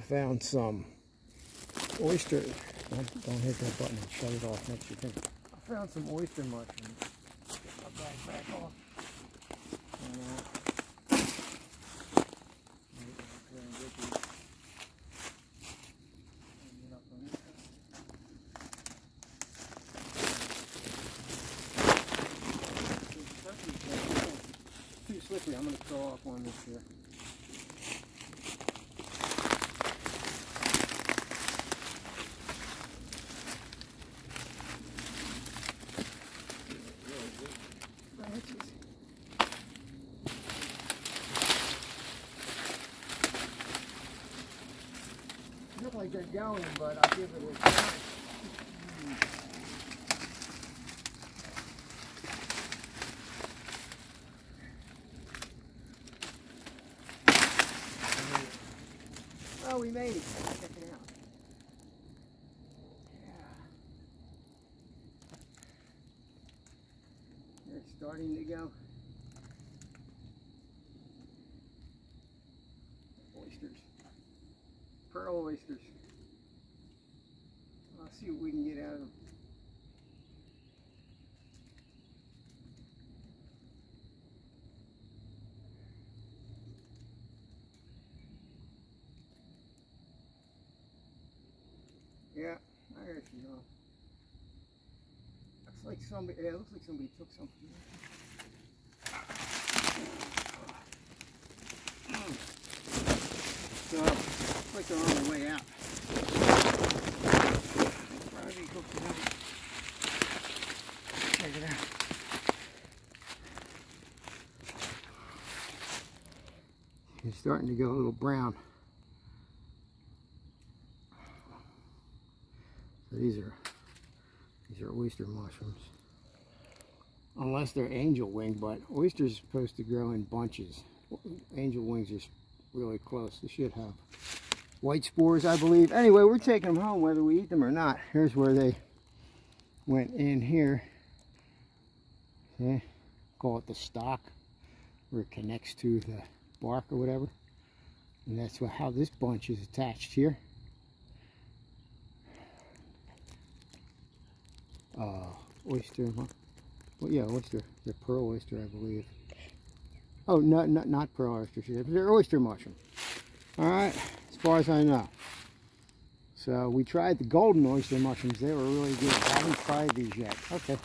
I found some oyster. Don't, don't hit that button and shut it off. next you think. I found some oyster mushrooms. Get my bag back off. Too slippery. I'm going to throw off one this year. Like they're going, but I'll give it a try. Oh, we made it. Check it out. Yeah. They're starting to go. Oysters. Pearl oysters. I'll see what we can get out of them. Yeah, there she goes. Looks like somebody, it looks like somebody took something. So, looks like they're on their way out. Check it out. It's starting to go a little brown. So these are these are oyster mushrooms. Unless they're angel wing, but oysters are supposed to grow in bunches. Angel wings are really close. They should have white spores, I believe. Anyway, we're taking them home whether we eat them or not. Here's where they went in here. See? Call it the stock, where it connects to the bark or whatever. And that's how this bunch is attached here. uh, oyster. Huh? Well, yeah, oyster. They're pearl oyster, I believe. Oh, not not not pearl oyster. They're oyster mushroom. All right, far as I know. So we tried the golden oyster mushrooms. They were really good. I haven't tried these yet. Okay.